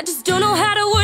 I just don't know how to work